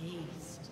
Aced.